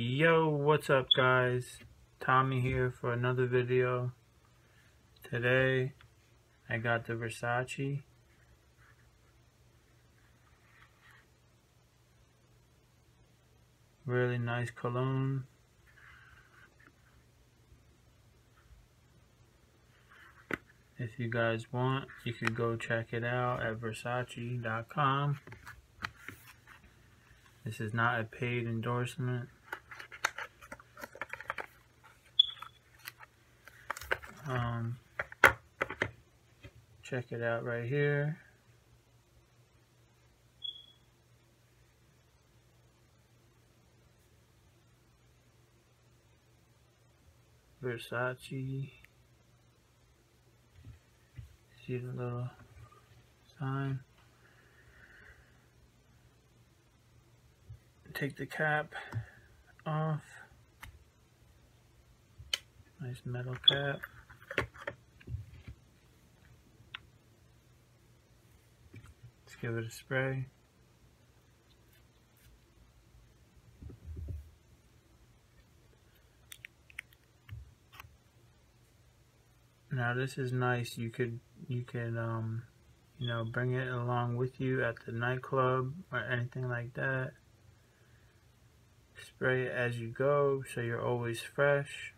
Yo, what's up guys? Tommy here for another video. Today, I got the Versace. Really nice cologne. If you guys want, you could go check it out at Versace.com. This is not a paid endorsement. Um, check it out right here. Versace. See the little sign. Take the cap off. Nice metal cap. Give it a spray. Now this is nice. You could you could um you know bring it along with you at the nightclub or anything like that. Spray it as you go so you're always fresh.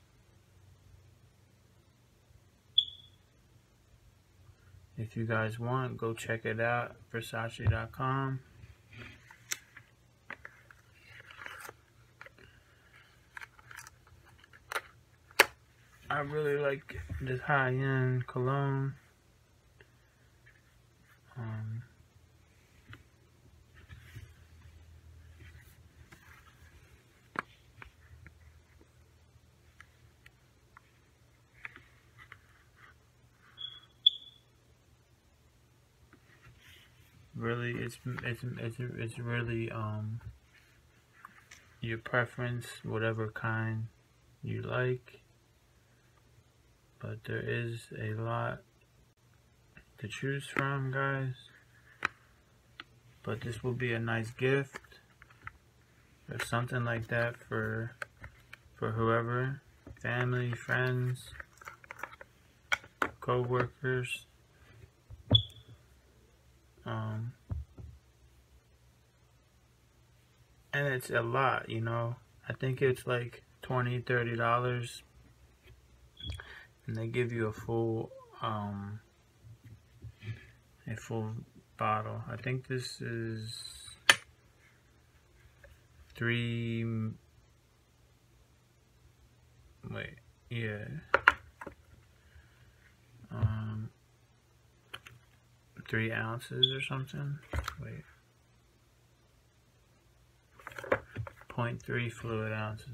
If you guys want, go check it out, Versace.com. I really like this high-end cologne. Um, really, it's it's it's it's really um your preference, whatever kind you like. But there is a lot to choose from guys. But this will be a nice gift or something like that for for whoever family friends co-workers and it's a lot you know I think it's like 20 30 dollars and they give you a full um, a full bottle. I think this is three. Wait, yeah. Um, three ounces or something. Wait. 0.3 fluid ounces.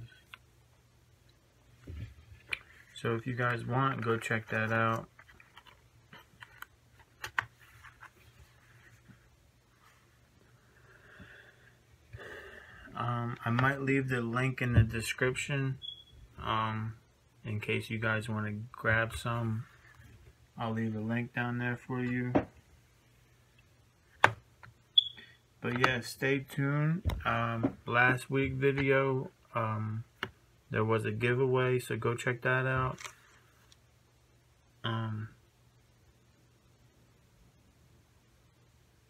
So if you guys want, go check that out. Um, I might leave the link in the description um, in case you guys want to grab some. I'll leave a link down there for you. But yeah, stay tuned. Um, last week video, um, there was a giveaway, so go check that out. Um,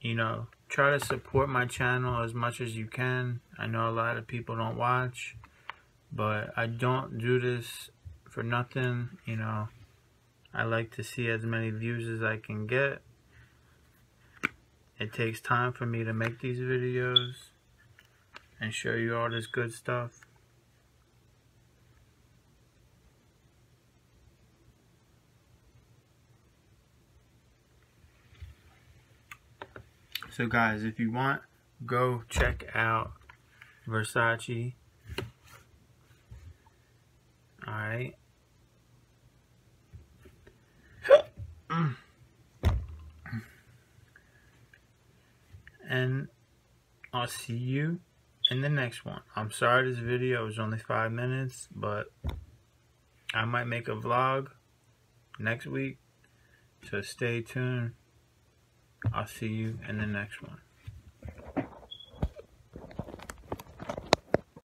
you know, try to support my channel as much as you can. I know a lot of people don't watch, but I don't do this for nothing, you know. I like to see as many views as I can get. It takes time for me to make these videos and show you all this good stuff. So guys, if you want, go check out Versace. Alright. And I'll see you in the next one. I'm sorry this video is only five minutes, but I might make a vlog next week. So stay tuned. I'll see you in the next one.